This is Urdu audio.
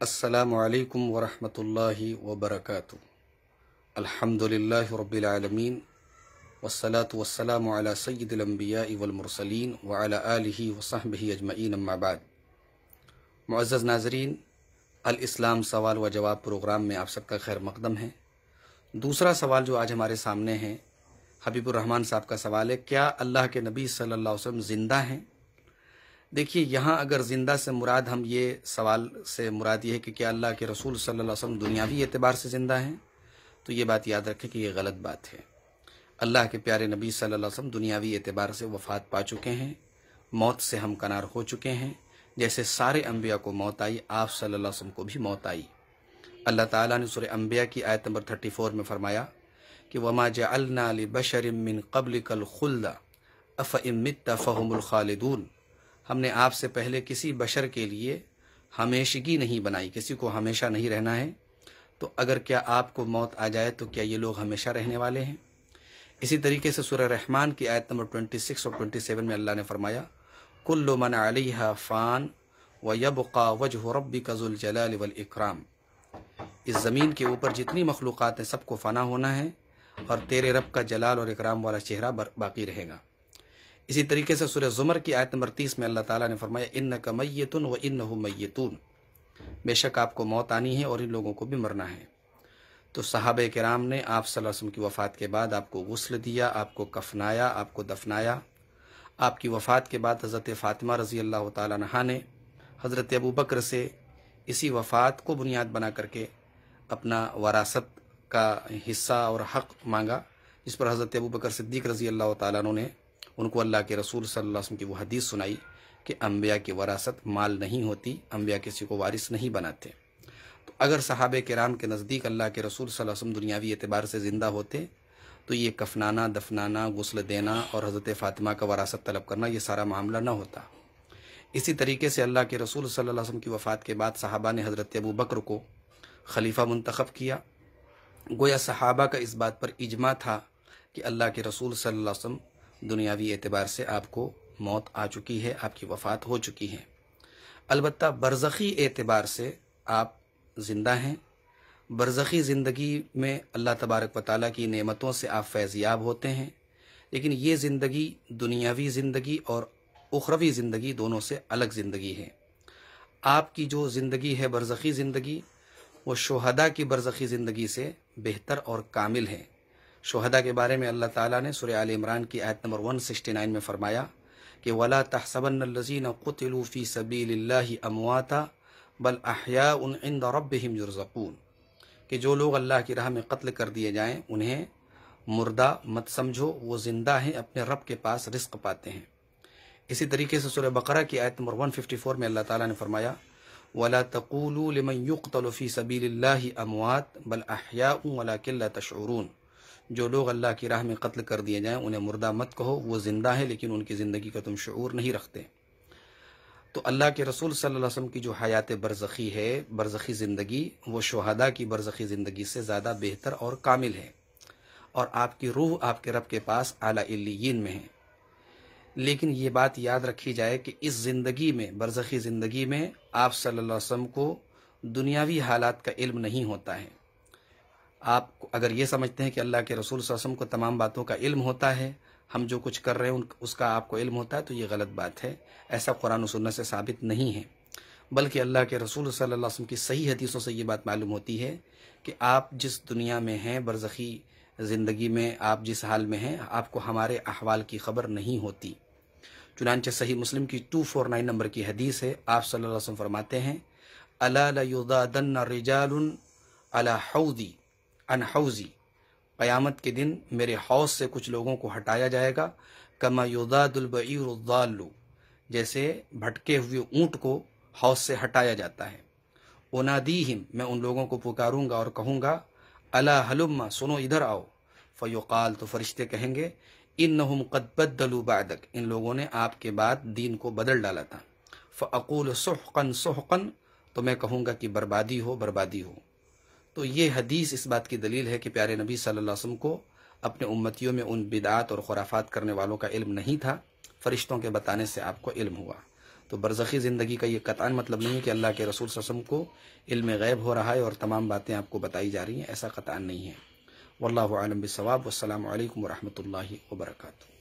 السلام علیکم ورحمۃ اللہ وبرکاتہ۔ الحمد للہ رب العالمین والصلاة والسلام على سید الانبیاء والمرسلین وعلى آلہ وصحبہ اجمعین اما بعد۔ معزز ناظرین، الاسلام سوال و جواب پروگرام میں آپ سب کا خیر مقدم ہے۔ دوسرا سوال جو آج ہمارے سامنے ہے، حبیب الرحمن صاحب کا سوال ہے، کیا اللہ کے نبی صلی اللہ علیہ وسلم زندہ ہیں؟ دیکھیے، یہاں اگر زندہ سے مراد ہم یہ سوال سے مراد یہ ہے کہ کیا اللہ کے رسول صلی اللہ علیہ وسلم دنیاوی اعتبار سے زندہ ہیں؟ تو یہ بات یاد رکھیں کہ یہ غلط بات ہے۔ اللہ کے پیارے نبی صلی اللہ علیہ وسلم دنیاوی اعتبار سے وفات پا چکے ہیں، موت سے ہم کنار ہو چکے ہیں۔ جیسے سارے انبیاء کو موت آئی، آپ صلی اللہ علیہ وسلم کو بھی موت آئی۔ اللہ تعالیٰ نے سورہ انبیاء کی آیت نمبر 34 میں فرمایا کہ وما جعلنا لبشر من قبلك الخلد افئن مت فهم الخالدون۔ ہم نے آپ سے پہلے کسی بشر کے لیے ہمیشگی نہیں بنائی، کسی کو ہمیشہ نہیں رہنا ہے۔ تو اگر کیا آپ کو موت آ جائے تو کیا یہ لوگ ہمیشہ رہنے والے ہیں؟ اسی طریقے سے سورہ رحمان کی آیت نمبر 26 اور 27 میں اللہ نے فرمایا، کل من علیہ فان و یبقا وجہ ربی ذو الجلال والاکرام. اس زمین کے اوپر جتنی مخلوقات ہیں، سب کو فنا ہونا ہے اور تیرے رب کا جلال اور اکرام والا چہرہ باقی رہے گا۔ اسی طریقے سے سورہ زمر کی آیت نمبر تیس میں اللہ تعالیٰ نے فرمایا ان کا میتن و ان میتون. بے شک آپ کو موت آنی ہے اور ان لوگوں کو بھی مرنا ہے۔ تو صحابہ کرام نے آپ صلی اللہ علیہ وسلم کی وفات کے بعد آپ کو غسل دیا، آپ کو کفنایا، آپ کو دفنایا۔ آپ کی وفات کے بعد حضرت فاطمہ رضی اللہ تعالیٰ عنہ نے حضرت ابو بکر سے اسی وفات کو بنیاد بنا کر کے اپنا وراثت کا حصہ اور حق مانگا، جس پر حضرت ابو بکر صدیق رضی اللہ تعالیٰ عنہ نے ان کو اللہ کے رسول صلی اللہ علیہ وسلم کی وہ حدیث سنائی کہ انبیاء کی وراثت مال نہیں ہوتی، انبیاء کسی کو وارث نہیں بناتے۔ تو اگر صحابہ کرام کے نزدیک اللہ کے رسول صلی اللہ علیہ وسلم دنیاوی اعتبار سے زندہ ہوتے، تو یہ کفنانا، دفنانا، غسل دینا اور حضرت فاطمہ کا وراثت طلب کرنا یہ سارا معاملہ نہ ہوتا۔ اسی طریقے سے اللہ کے رسول صلی اللہ علیہ وسلم کی وفات کے بعد صحابہ نے حضرت ابو بکر کو خلیفہ منتخب کیا۔ گویا صحابہ کا اس بات پر اجماع تھا کہ اللہ کے رسول صلی اللہ علیہ وسلم دنیاوی اعتبار سے آپ کو موت آ چکی ہے، آپ کی وفات ہو چکی ہے۔ البتہ برزخی اعتبار سے آپ زندہ ہیں۔ برزخی زندگی میں اللہ تبارک و تعالیٰ کی نعمتوں سے آپ فیضیاب ہوتے ہیں، لیکن یہ زندگی دنیاوی زندگی اور اخروی زندگی دونوں سے الگ زندگی ہے۔ آپ کی جو زندگی ہے برزخی زندگی، وہ شہداء کی برزخی زندگی سے بہتر اور کامل ہے۔ شہداء کے بارے میں اللہ تعالیٰ نے سورہ آل عمران کی آیت نمبر 169 میں فرمایا کہ ولا تحسبن الذين قتلوا في سبيل الله امواتا بل احياء عند ربهم يرزقون کہ جو لوگ اللہ کی راہ میں قتل کر دیے جائیں، انہیں مردہ مت سمجھو، وہ زندہ ہیں، اپنے رب کے پاس رزق پاتے ہیں۔ اسی طریقے سے سورہ بقرہ کی آیت نمبر 154 میں اللہ تعالیٰ نے فرمایا، ولا تقولوا لمن يقتل في سبيل الله اموات بل احياء ولكن لا تشعرون۔ جو لوگ اللہ کی راہ میں قتل کر دیے جائیں، انہیں مردہ مت کہو، وہ زندہ ہے لیکن ان کی زندگی کا تم شعور نہیں رکھتے۔ تو اللہ کے رسول صلی اللہ علیہ وسلم کی جو حیات برزخی ہے، برزخی زندگی، وہ شہداء کی برزخی زندگی سے زیادہ بہتر اور کامل ہے۔ اور آپ کی روح آپ کے رب کے پاس اعلیٰ علیین میں ہے۔ لیکن یہ بات یاد رکھی جائے کہ اس زندگی میں، برزخی زندگی میں، آپ صلی اللہ علیہ وسلم کو دنیاوی حالات کا علم نہیں ہوتا ہے۔ آپ اگر یہ سمجھتے ہیں کہ اللہ کے رسول صلی اللہ علیہ وسلم کو تمام باتوں کا علم ہوتا ہے، ہم جو کچھ کر رہے ہیں اس کا آپ کو علم ہوتا ہے، تو یہ غلط بات ہے۔ ایسا قرآن و سنت سے ثابت نہیں ہے۔ بلکہ اللہ کے رسول صلی اللہ علیہ وسلم کی صحیح حدیثوں سے یہ بات معلوم ہوتی ہے کہ آپ جس دنیا میں ہیں، برزخی زندگی میں آپ جس حال میں ہیں، آپ کو ہمارے احوال کی خبر نہیں ہوتی۔ چنانچہ صحیح مسلم کی 249 نمبر کی حدیث ہے۔ آپ صلی اللہ علیہ وسلم فرماتے ہیں اللہ رجال حودی انحوزی، قیامت کے دن میرے حوض سے کچھ لوگوں کو ہٹایا جائے گا، کما یوداد البعیر الضالو جیسے بھٹکے ہوئے اونٹ کو حوض سے ہٹایا جاتا ہے۔ اونادیہم میں ان لوگوں کو پکاروں گا اور کہوں گا اللہ حلم، سنو ادھر آؤ۔ فیوقال تو فرشتے کہیں گے، انہم قد بدلوا بعدک۔ ان لوگوں نے آپ کے بعد دین کو بدل ڈالا تھا۔ فاقول سحقا سحقا، تو میں کہوں گا کہ بربادی ہو بربادی ہو۔ تو یہ حدیث اس بات کی دلیل ہے کہ پیارے نبی صلی اللہ علیہ وسلم کو اپنے امتیوں میں ان بدعات اور خرافات کرنے والوں کا علم نہیں تھا، فرشتوں کے بتانے سے آپ کو علم ہوا۔ تو برزخی زندگی کا یہ قطعا مطلب نہیں ہے کہ اللہ کے رسول صلی اللہ علیہ وسلم کو علم غیب ہو رہا ہے اور تمام باتیں آپ کو بتائی جا رہی ہیں، ایسا قطعا نہیں ہے۔ واللہ عالم بثواب والسلام علیکم ورحمۃ اللہ وبرکاتہ۔